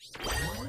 you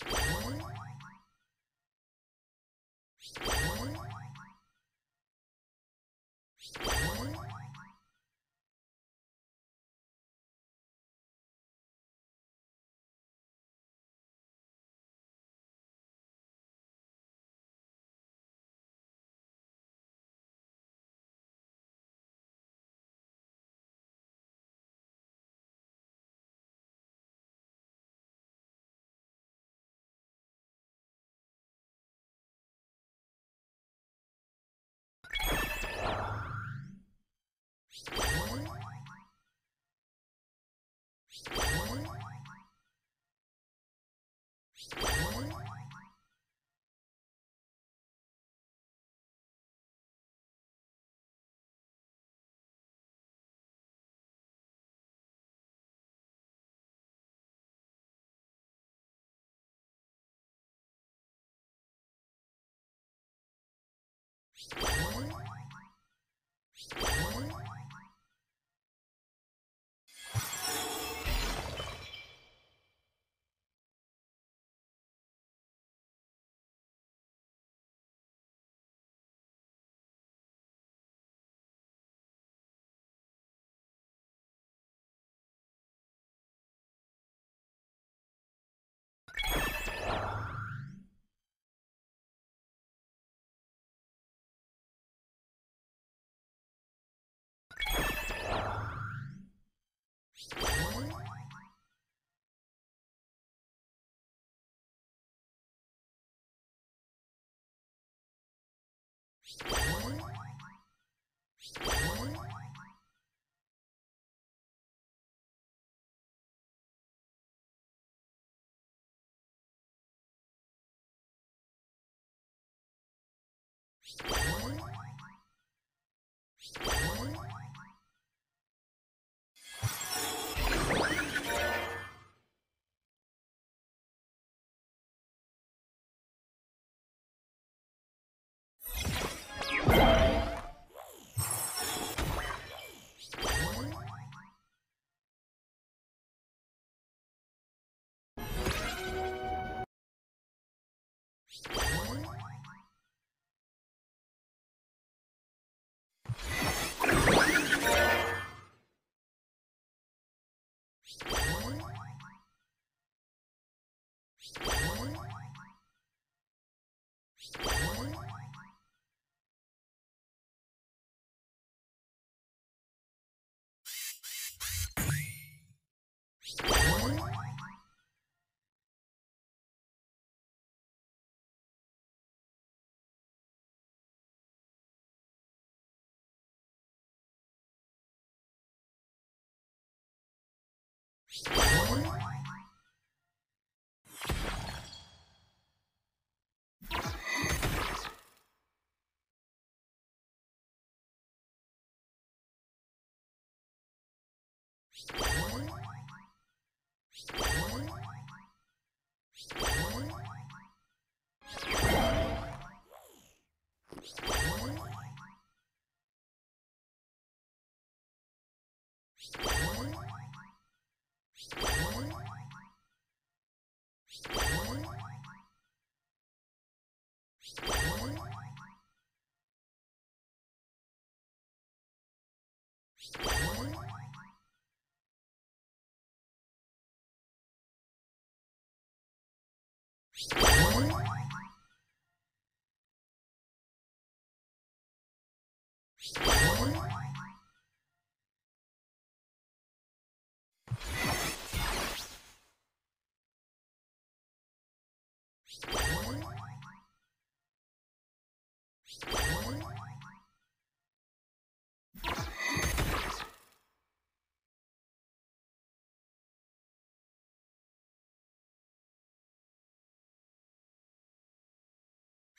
Thank you. Thank you. What?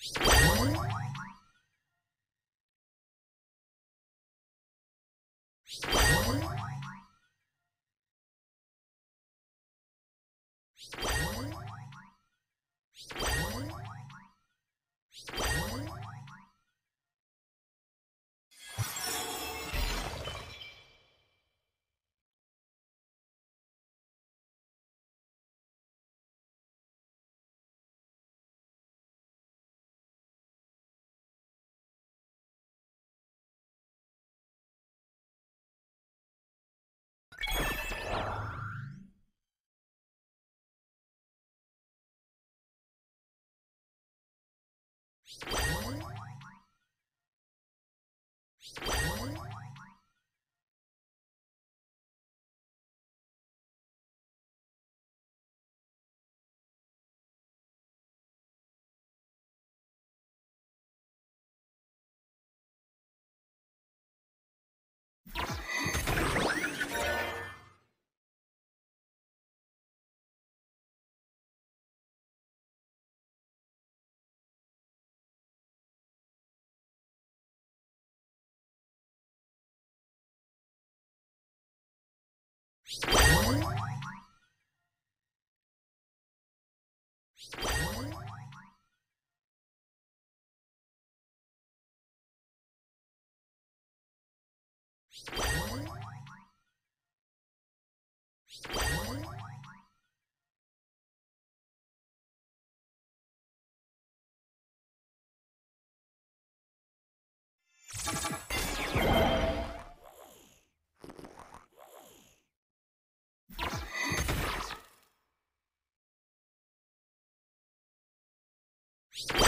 Thank you. you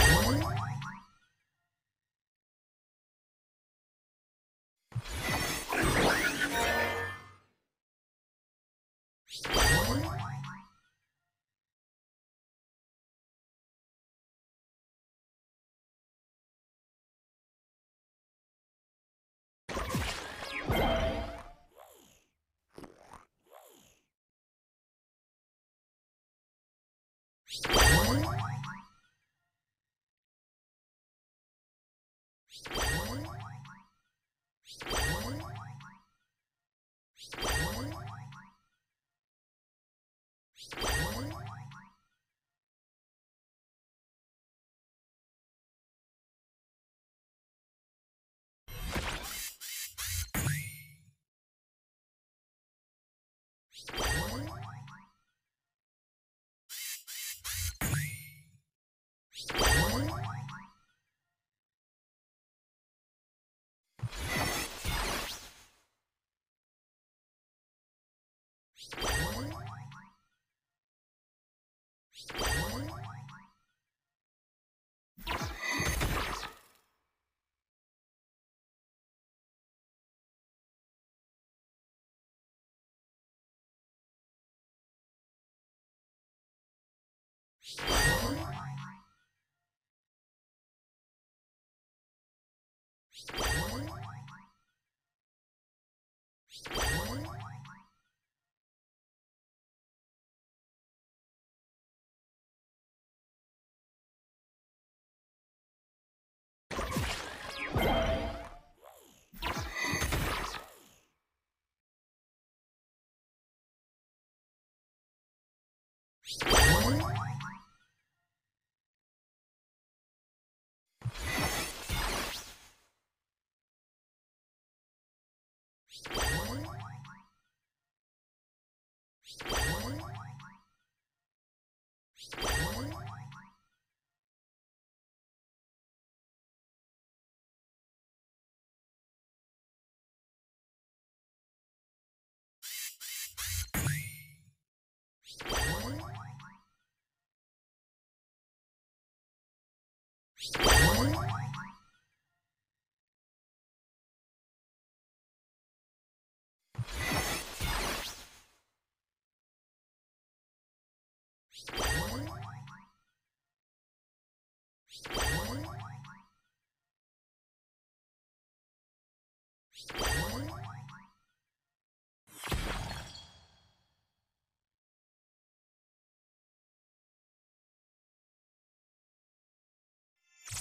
you